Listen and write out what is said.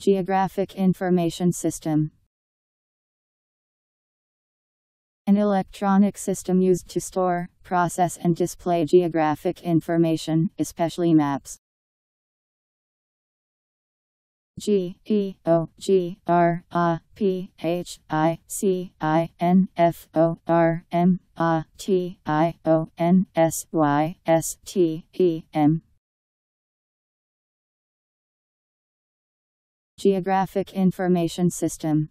Geographic Information System An electronic system used to store, process and display geographic information, especially maps. G E O G R A P H I C I N F O R M A T I O N S Y S T E M Geographic Information System